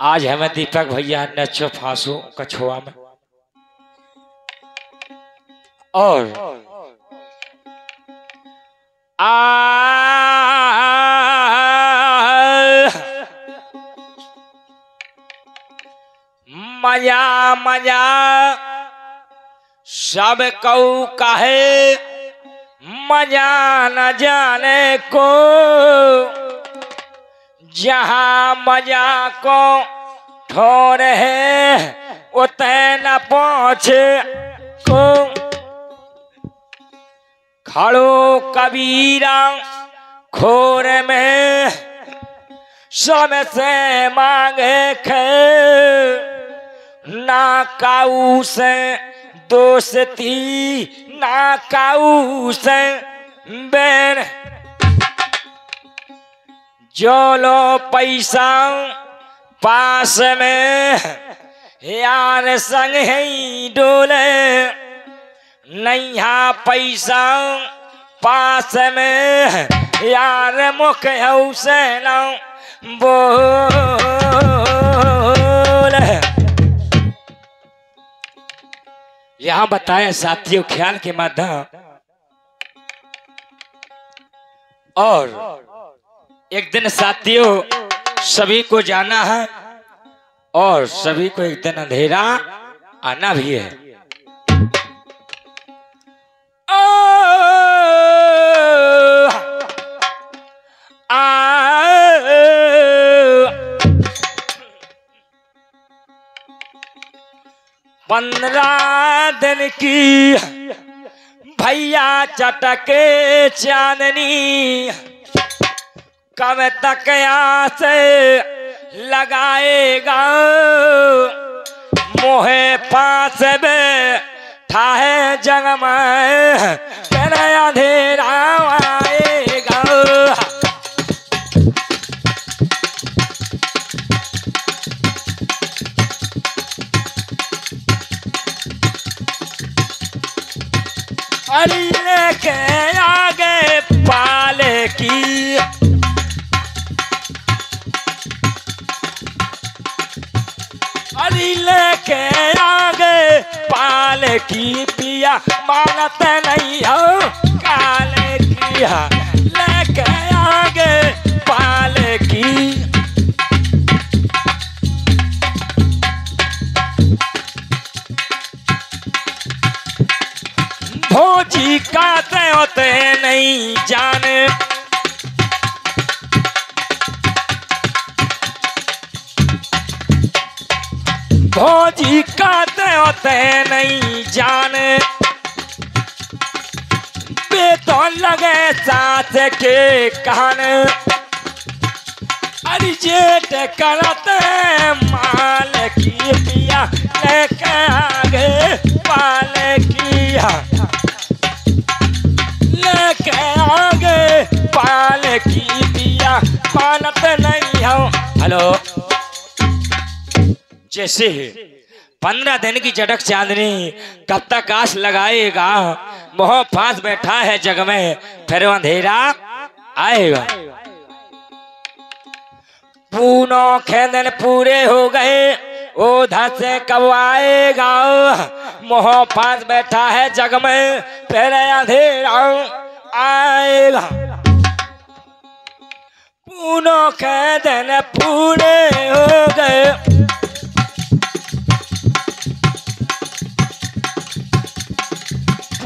आज हमें दीपक भैया ने अच्छो फांसू कछुआ में। और आ मज़ा मज़ा, सब कऊ कहे मज़ा न जाने को। जहाँ मज़ा को ठोर है उतने न पहुँचे। को खड़ो कबीरा खोर में, सबसे मांगे खे ना काऊ से दोस्ती, ना काऊ से बैर। जो लो पैसा पास में, यार संग है डोले। नैया पैसा पास में, यार मुख से ना बोल। यहाँ बताए साथियों, ख्याल के माध्यम, और एक दिन साथियों, सभी को जाना है और सभी को एक दिन अंधेरा आना भी है। पंद्रह दिन की भैया चटके चांदनी। कब तक आस लगाएगा? मोहे पास में ठाहे जग की पिया मानत नहीं हो। काल किया लेके आगे, पाल की। भोजी काते होते नहीं जाने। भोजी काते होते नहीं जाने। बेतो लगे साथ के कान। अरे जेठ करते माल की पिया लेके आगे, पाल किया। लेके आगे, पाल की पिया। मानत नहीं हो। हेलो। जैसे पंद्रह दिन की चटक चांदनी कब तक आस लगाएगा? मोह फांस बैठा है जग में, फिर अंधेरा आएगा। पूनो खेदन पूरे हो गए उधर से कब आएगा? मोह फांस बैठा है जग में, फिर अंधेरा आएगा। पूनो खेदन पूरे हो गए।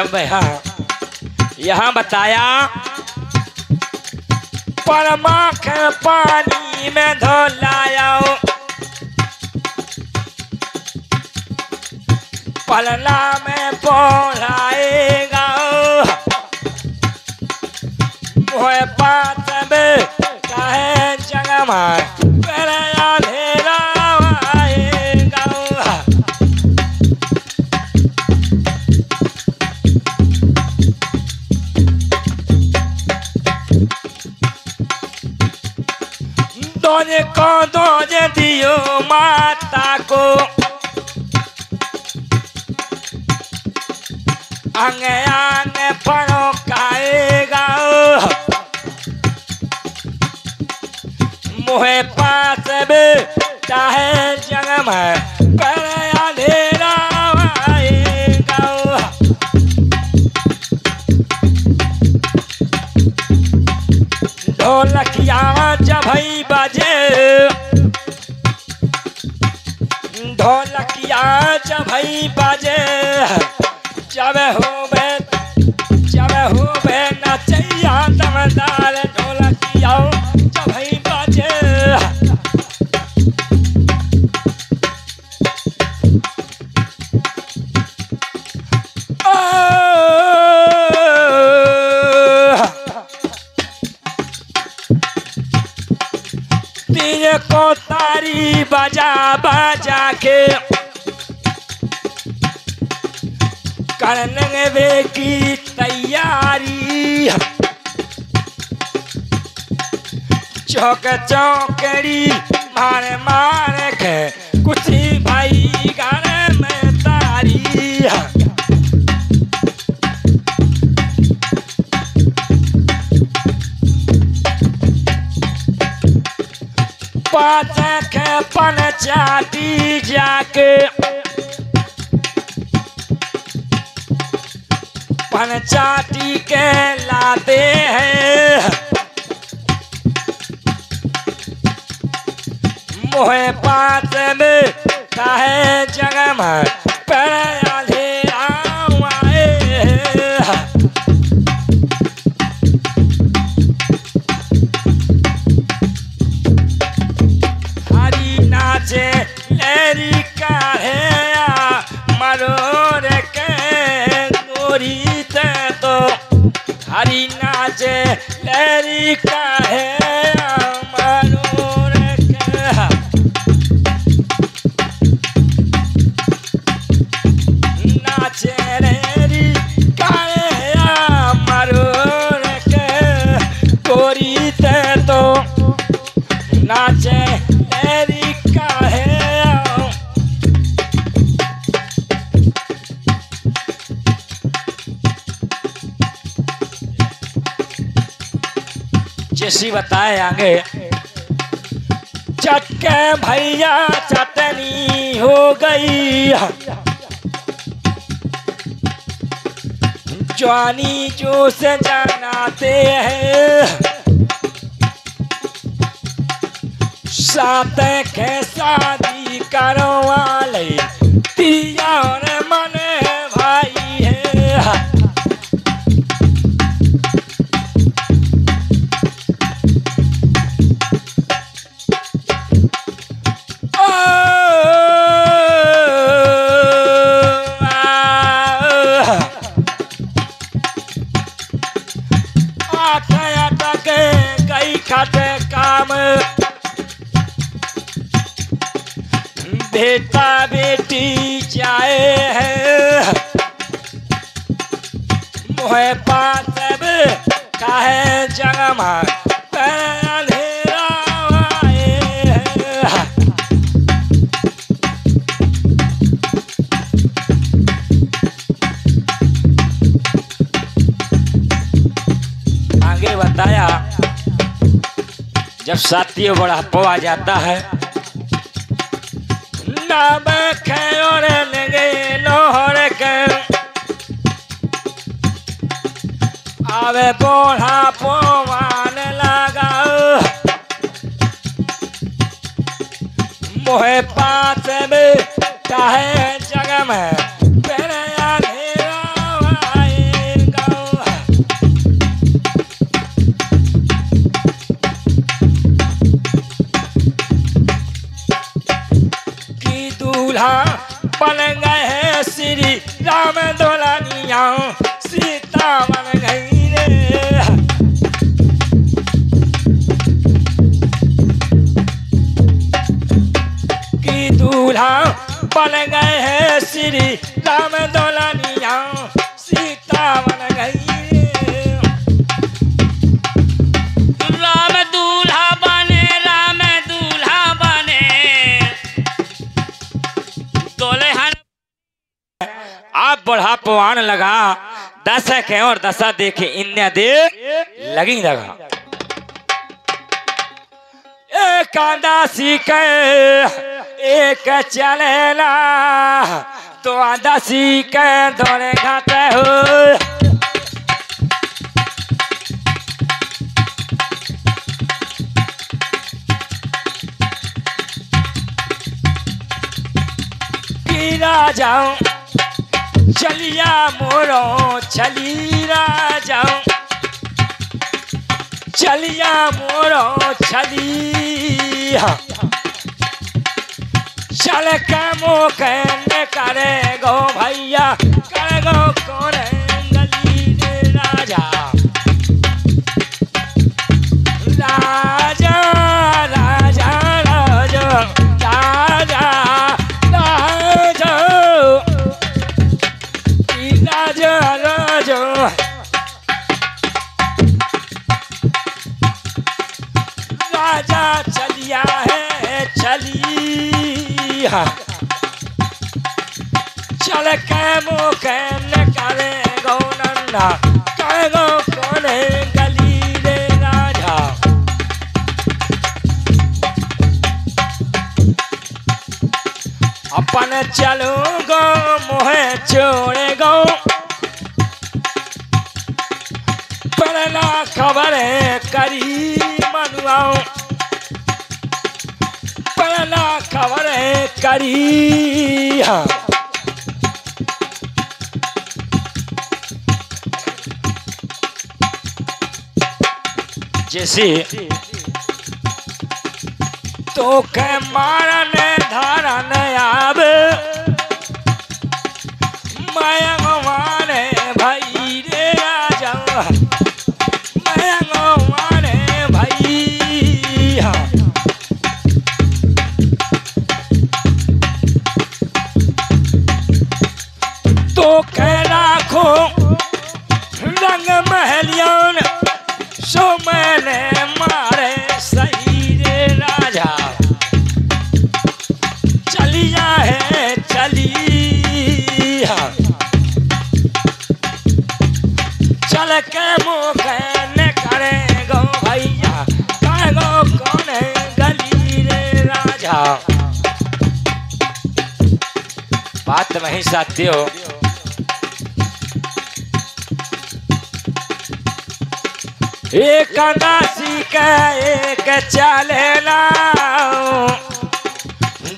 जब यहाँ यहाँ बताया परमा के पानी में धो धोलाया पलना में पौलाएगा मोहे पात में में पहले अंधेरा आएगा दोने को दियो माता को। अंगे अंगे पड़ो काएगा मुहे पास में चाहे जग में पर अंधेरा ही बजे। ढोलकिया जब बाजे। जब हो बजा, बाजा के। करने की तैयारी। चौक, चौकड़ी, मार मार के कुछ भाई घर में तारी। पाँच पन चाटी जाके पन के लाते हैं। मोहे पात में काहे जगह पर हरी लहरी का काहे जैसी बताए आगे चटके भैया, चटनी हो गई। जवानी जो से जनाते हैं। साथ के शादी करवा ले पिया और मन भाई है। बेटा बेटी जाए है। मोहे पास काहे जगमा जब साथियों बड़ा आ जाता है नाम खेर लगे लोहर के। आवे बोढ़ा पोवान लगाओ मोहे पास में चाहे जगह में। comment आप बढ़ा पवान लगा। दस के और दशा देखे इन्या दे लगी लगा। एक दासी के एक चलेला तो दासी के दौड़े घाटे हो। जाऊँ मोरो चलीरा जाऊँ चलिया मोरो चलिया चल के मोके ने करे गो भैया, करे गो अपन चलो गो, मोहे छोड़े गो पड़ना खबर करी मनुआओ पड़ना खबर करी हाँ। जैसे तो के मारन माया मारे भाई रे राजा भाई। तो कह राखो रंग महलियन सो मैंने मारे। चलिया है चलिया चल के मुखे ने करे गो भैया। कह कौन गली रे राजा? बात वही साथी हो। एक दासी का, एक चलेला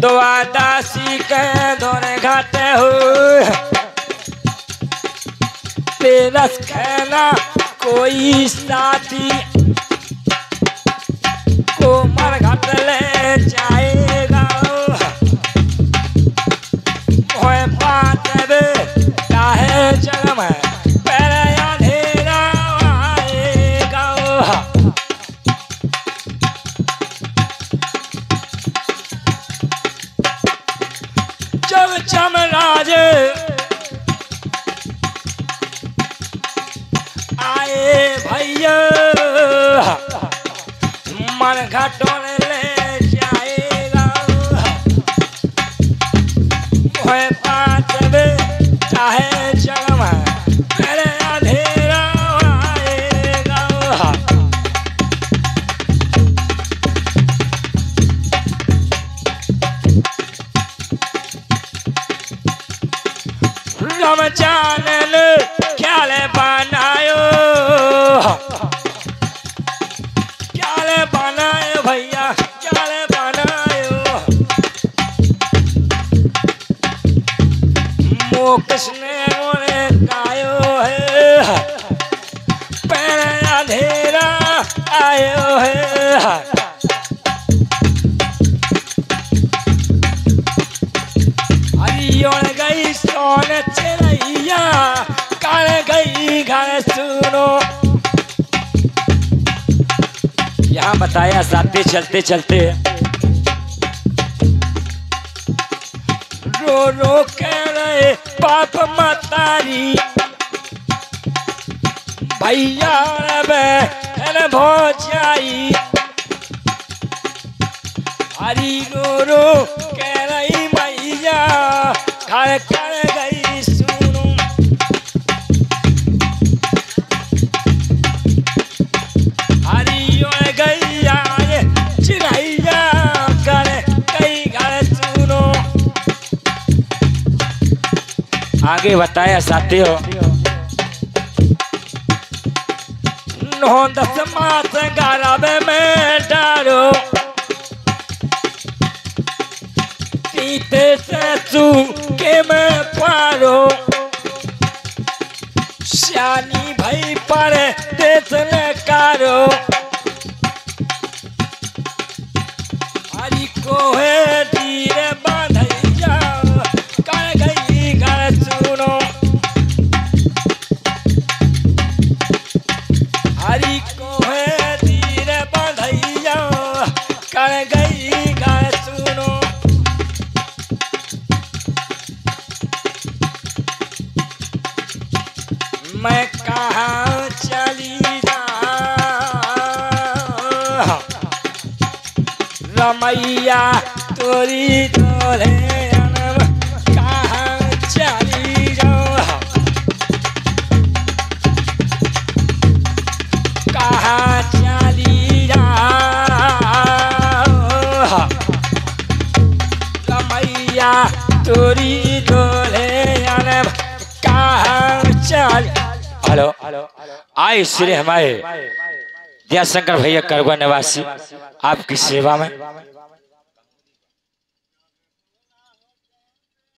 द्वादासी के दौर घाटे हो तेरस कहना कोई साथी कोमर घाट ले जाए आए। भैया। मन घटों ले जाएगा। चाहे जग यहाँ बताया साथी चलते चलते? रो रो कह रहे बाप मतारी। भैया रे हरी रो रो कह रही मैया घर कर गई। आगे बताया साथी नौ दस मास में डारो। पीते से के में पारो। श्यानी भाई पर देश ने कारो। हरी को है रमैया तोरी तोरे तोरी कहाँ चल हेलो, आए श्री हमारे। जयशंकर भैया करगवा निवासी, आपकी सेवा में।